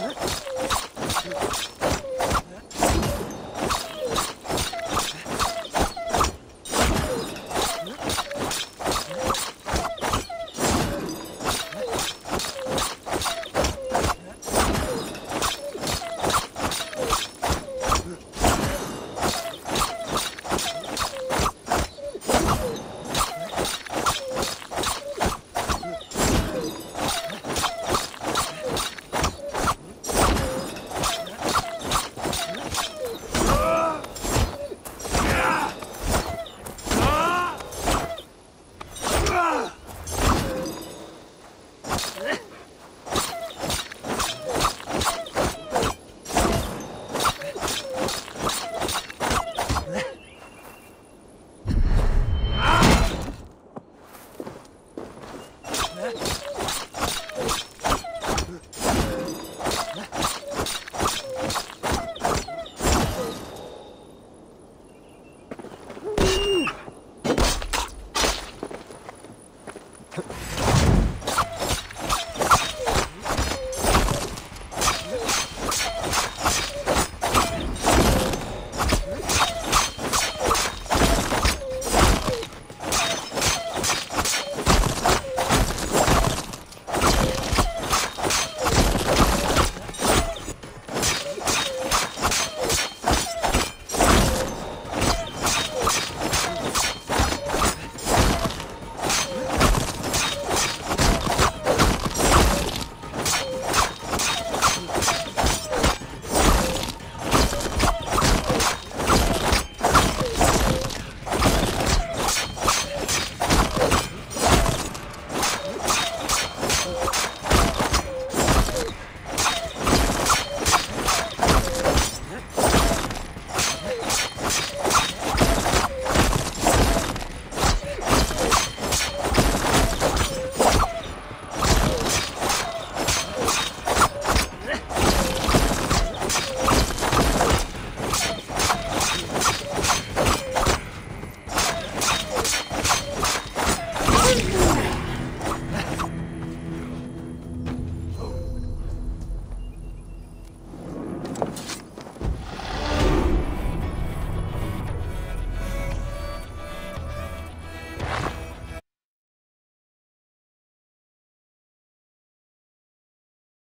you Ha ha ha.